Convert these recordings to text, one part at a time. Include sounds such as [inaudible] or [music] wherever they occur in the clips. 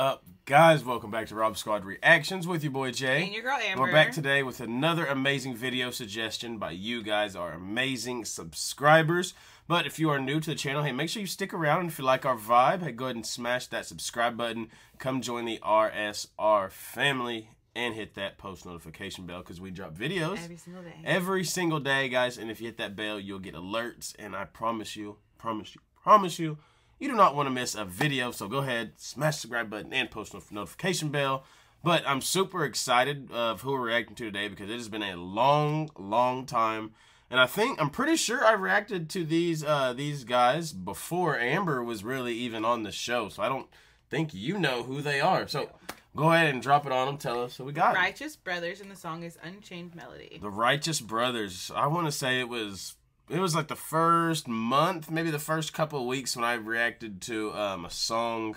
up, guys? Welcome back to Rob Squad Reactions with your boy Jay. And your girl Amber. We're back today with another amazing video suggestion by you guys, our amazing subscribers. But if you are new to the channel, hey, make sure you stick around. And if you like our vibe, hey, go ahead and smash that subscribe button. Come join the RSR family and hit that post notification bell because we drop videos every single day. Every single day, guys. And if you hit that bell, you'll get alerts. And I promise you, promise you, promise you, you do not want to miss a video. So go ahead, smash the subscribe button and post notification bell. But I'm super excited of who we're reacting to today because it has been a long, long time and I think I'm pretty sure I reacted to these uh, these guys before Amber was really even on the show. So I don't think you know who they are. So go ahead and drop it on them. Tell us who we got. Righteous Brothers, and the song is Unchained Melody. The Righteous Brothers. I want to say it was it was like the first month, maybe the first couple of weeks when I reacted to um, a song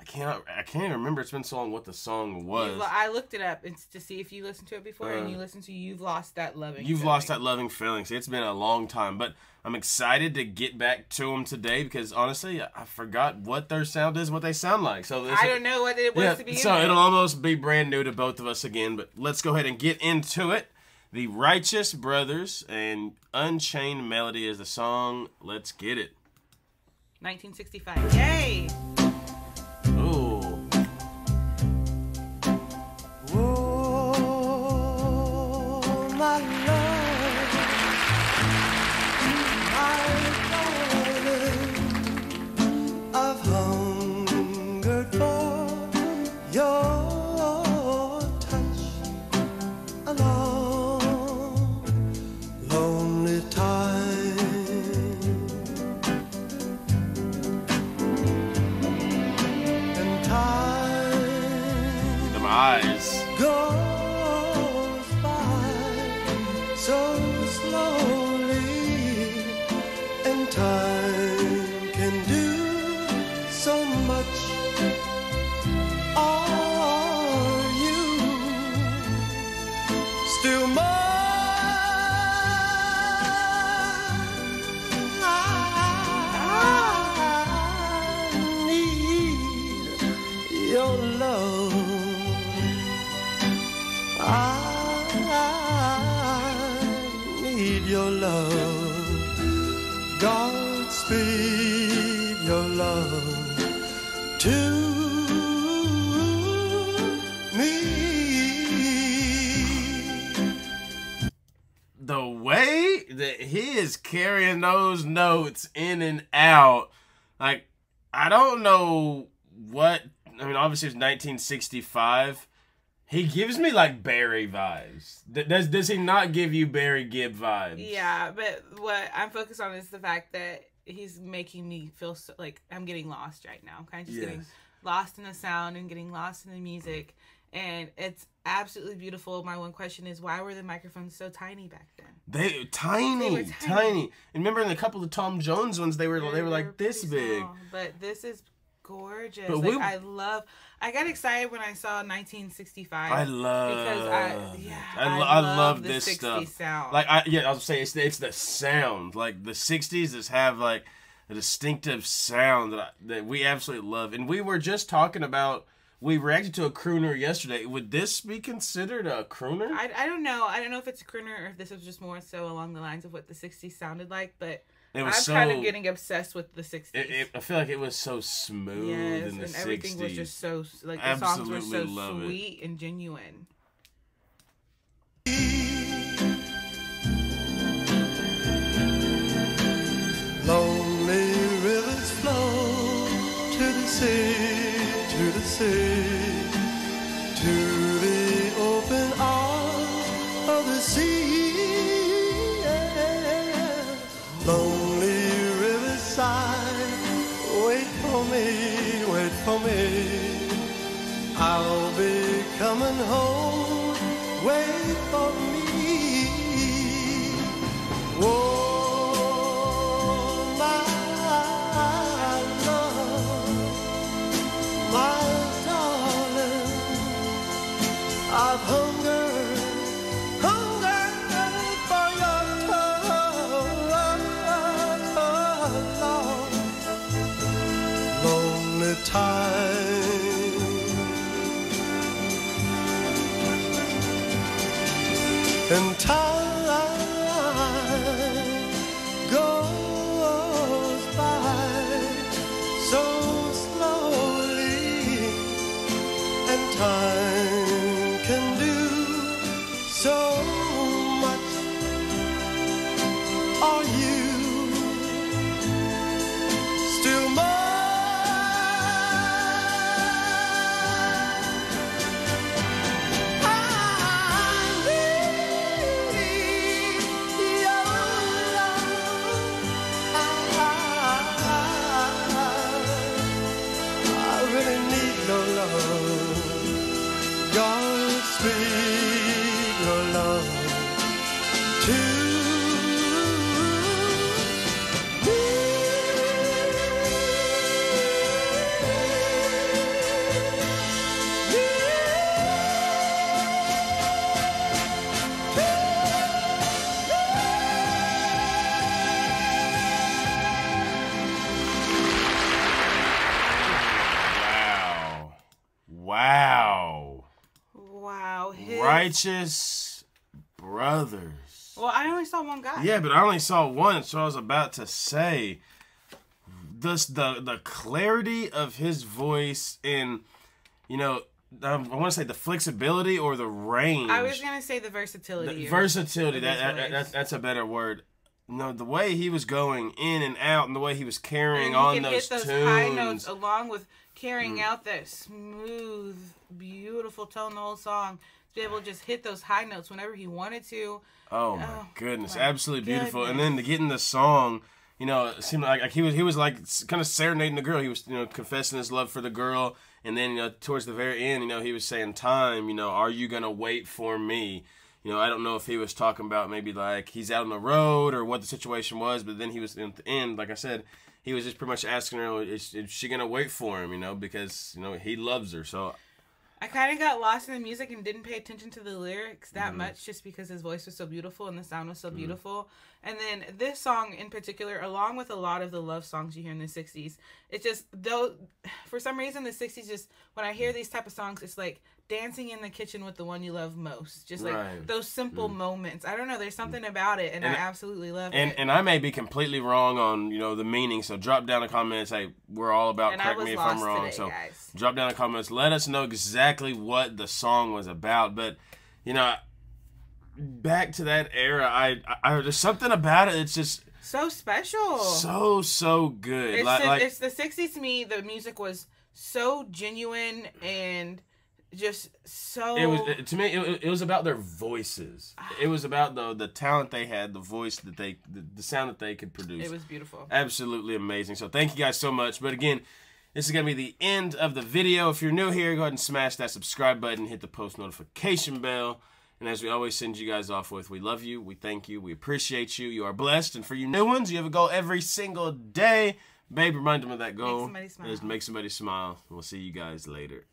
I can't. I can't even remember. It's been so long what the song was. You, I looked it up to see if you listened to it before, uh, and you listened to "You've Lost That Loving." You've feeling. lost that loving feeling. It's been a long time, but I'm excited to get back to them today because honestly, I forgot what their sound is, what they sound like. So I don't know what it was yeah, to be. So it'll almost be brand new to both of us again. But let's go ahead and get into it. The Righteous Brothers and Unchained Melody is the song. Let's get it. 1965. Yay! years. Goes by so slowly, and time can do so much. Are you still? Your love. Godspeed your love to me. The way that he is carrying those notes in and out, like, I don't know what. I mean, obviously, it's 1965 he gives me like Barry vibes. Does does he not give you Barry Gibb vibes? Yeah, but what I'm focused on is the fact that he's making me feel so, like I'm getting lost right now. I'm kind of just yes. getting lost in the sound and getting lost in the music, and it's absolutely beautiful. My one question is why were the microphones so tiny back then? They tiny, they tiny, tiny. And remember in a couple of Tom Jones ones, they were they, they were like this big. Small, but this is gorgeous. But like, we, I love. I got excited when I saw 1965. I love because I yeah I, I, I love, love this stuff. Sound. Like I yeah I was say it's it's the sound like the 60s just have like a distinctive sound that I, that we absolutely love. And we were just talking about. We reacted to a crooner yesterday. Would this be considered a crooner? I, I don't know. I don't know if it's a crooner or if this was just more so along the lines of what the 60s sounded like. But it was I'm so, kind of getting obsessed with the '60s. It, it, I feel like it was so smooth yes, in the and everything 60s. was just so like the Absolutely songs were so sweet it. and genuine. Lonely rivers flow to the sea, to the sea, time. And time. Righteous Brothers. Well, I only saw one guy. Yeah, but I only saw one, so I was about to say this the the clarity of his voice and you know I want to say the flexibility or the range. I was gonna say the versatility. the versatility. That, that, that- that's a better word. No, the way he was going in and out, and the way he was carrying you on those, hit those tunes. high notes along with carrying Mm. out that smooth, beautiful tone the whole song. To be able to just hit those high notes whenever he wanted to. Oh my Oh, goodness, my absolutely beautiful. And then to get in the song, you know, it seemed like, like he was he was like kind of serenading the girl. He was you know confessing his love for the girl, and then you know towards the very end, you know, he was saying, "Time, you know, are you gonna wait for me?" You know, I don't know if he was talking about maybe like he's out on the road or what the situation was, but then he was in the end, like I said, he was just pretty much asking her, "Is, is she gonna wait for him?" You know, because you know he loves her. So I kind of got lost in the music and didn't pay attention to the lyrics Mm-hmm. that much just because his voice was so beautiful and the sound was so beautiful. And then this song in particular, along with a lot of the love songs you hear in the 60s, it's just, though, [sighs] for some reason, the 60s just, when I hear these type of songs, it's like dancing in the kitchen with the one you love most. Just like Right. Mm. those simple moments. I don't know, there's something about it and, And I absolutely love and it. and I may be completely wrong on you know the meaning. So drop down the comments. say we're all about. And correct me if I'm wrong. today, so guys. drop down the comments. Let us know exactly what the song was about. But you know, back to that era, I, I there's something about it. It's just so special. so so good. it's, like, the, like it's the 60s to me the music was so genuine and just so it was to me. It, it was about their voices. It was about the the talent they had, the voice that they, the, the sound that they could produce. it was beautiful absolutely amazing. So thank you guys so much. But again, this is gonna be the end of the video. If you're new here, go ahead and smash that subscribe button, hit the post notification bell. And as we always send you guys off with, we love you, we thank you, we appreciate you. You are blessed. And for you new ones, you have a goal every single day. Babe, remind them of that goal. somebody smile. Make somebody smile. We'll see you guys later.